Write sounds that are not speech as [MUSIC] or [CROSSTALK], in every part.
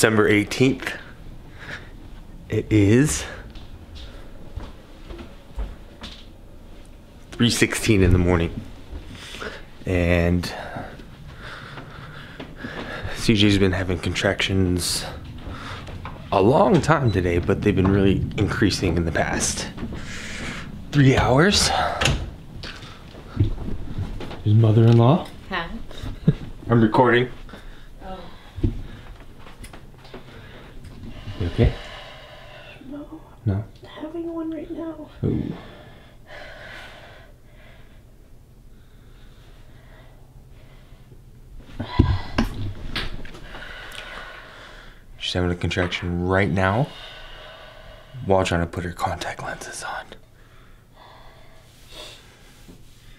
December 18th. It is 3:16 in the morning. And CJ's been having contractions a long time today, but they've been really increasing in the past three hours. His mother-in-law. Huh? [LAUGHS] I'm recording. Okay? No, No. I'm having one right now. Ooh. She's having a contraction right now while trying to put her contact lenses on.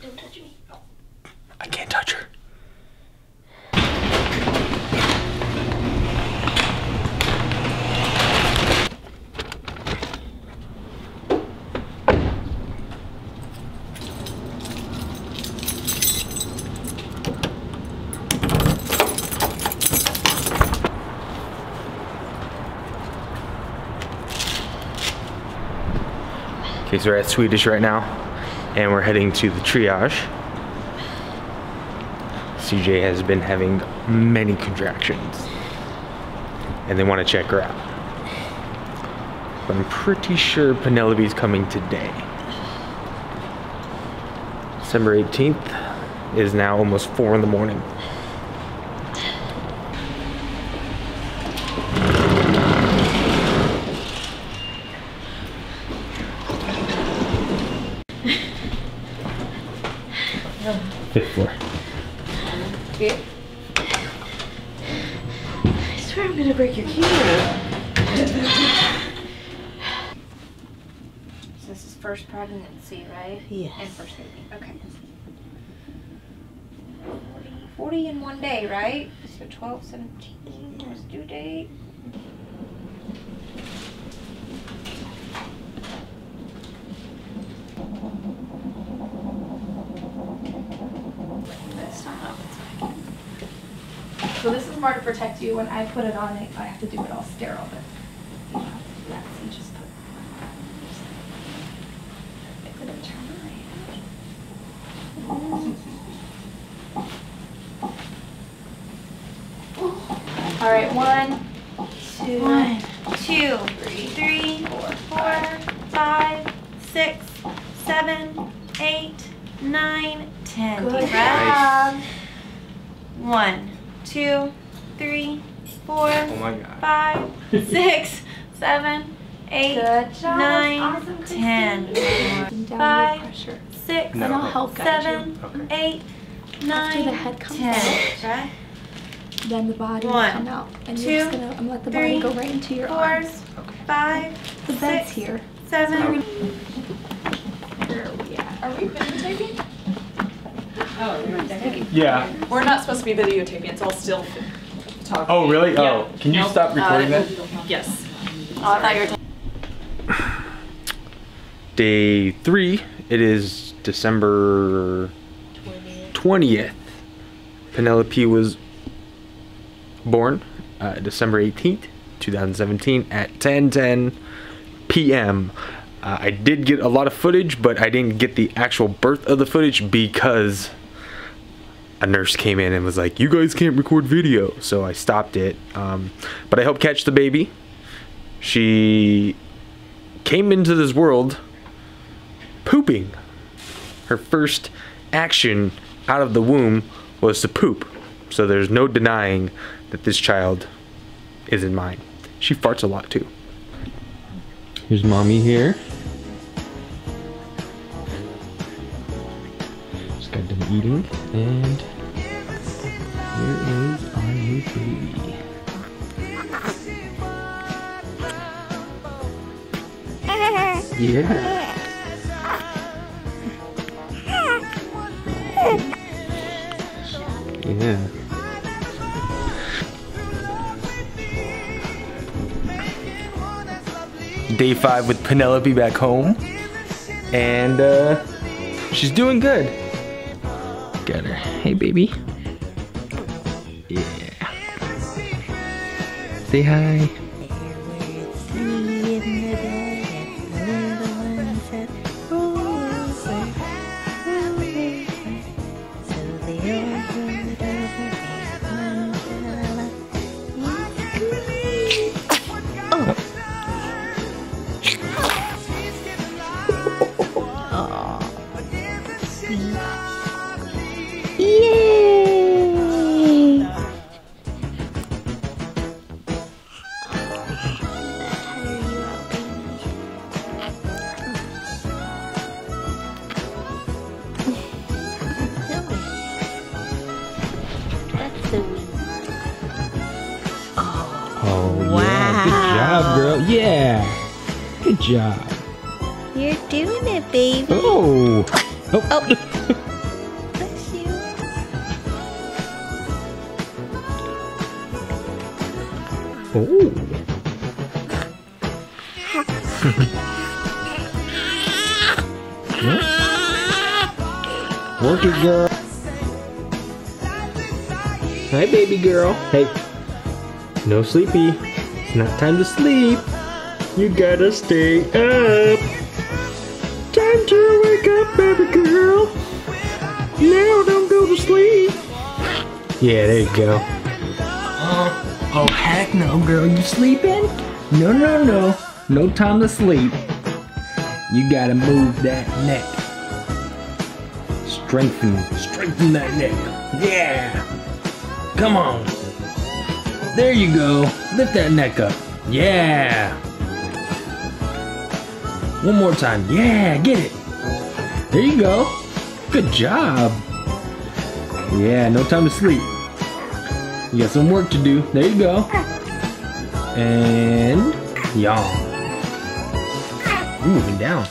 Don't touch me. I can't touch her. Okay, so we're at Swedish right now, and we're heading to the triage. CJ has been having many contractions, and they want to check her out. But I'm pretty sure Penelope's coming today. December 18th is now almost 4 in the morning. Fifth floor. Okay. I swear I'm gonna break your camera. So this is first pregnancy, right? Yes. And first baby. Okay. 40, 40 in one day, right? So 12, 17 was due date. This time up, it's fine. So this is more to protect you. When I put it on, I I have to do it all sterile, but you don't have to do that. So you just put. It's gonna turn right. All right, one, two, One, two, three, four, five, six, seven, eight, nine, ten. Good Deep breath. One, two, three, four, Oh my god. five, [LAUGHS] six, seven, eight, Good job. nine, awesome, ten. Christine. Down your Five, pressure. six, No. And help seven, Okay. eight, nine, the head comes ten. out, Breath. then the body One, will come out, and two, you're just gonna I'm let the three, body go right into your Four, arms. five, The bed's six, here. seven. Where are we at? Are we videotaping? Yeah. We're not supposed to be videotaping, it's all still talking. Oh, really? Yeah. Oh, can you Nope. stop recording Uh, that? Yes. Oh, I thought you were. Day three. It is December 20th. Penelope was born uh, December 18th, 2017 at 10:10 p.m. Uh, I did get a lot of footage, but I didn't get the actual birth of the footage because a nurse came in and was like, "You guys can't record video," so I stopped it. Um, but I helped catch the baby. She came into this world pooping. Her first action out of the womb was to poop. So there's no denying that this child isn't mine. She farts a lot too. Here's mommy here. Just got done eating and our new baby. Yeah. Yeah. Day five with Penelope back home. And uh, she's doing good. Got her. Hey, baby. Say hi. Girl. Yeah. Good job. You're doing it, baby. Oh. Oh. Bless you. Oh. [LAUGHS] oh. [LAUGHS] Work it, girl. Hi, baby girl. Hey. No sleepy. It's not time to sleep. You gotta stay up. Time to wake up, baby girl. Now don't go to sleep. Yeah, there you go. Oh, oh heck no, girl. You sleeping? No, no, no. No time to sleep. You gotta move that neck. Strengthen, strengthen that neck. Yeah. Come on. There you go. Lift that neck up. Yeah. One more time. Yeah, get it. There you go. Good job. Yeah, no time to sleep. You got some work to do. There you go. And yawn. You're moving down.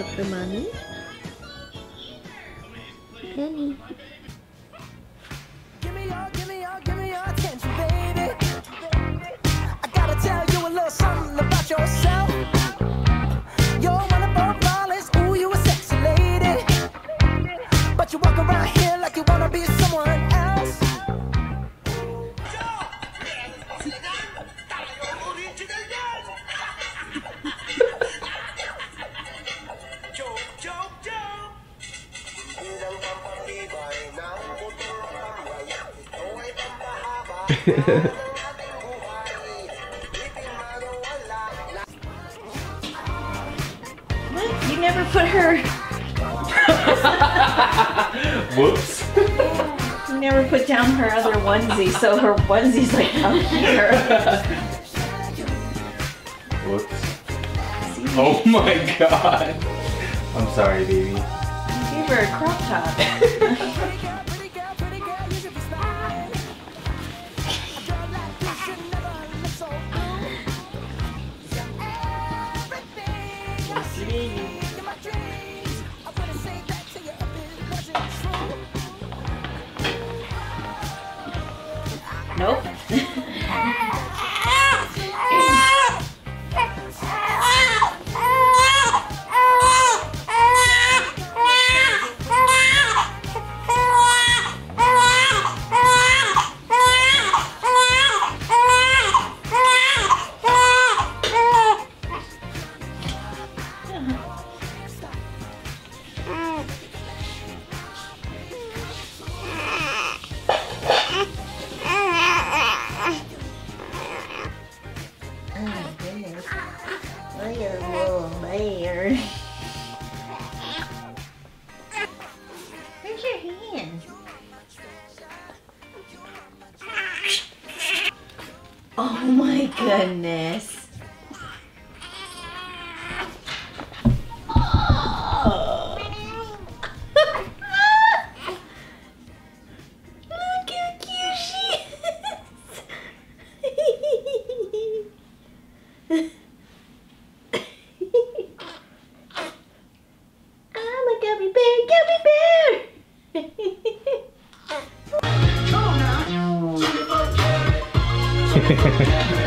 Up for mommy. Penny. What? You never put her. [LAUGHS] Whoops. You never put down her other onesie, so her onesie's like down here. Whoops. Oh my god. I'm sorry, baby. Give her a crop top. [LAUGHS] Brasil. Perfecto. [LAUGHS]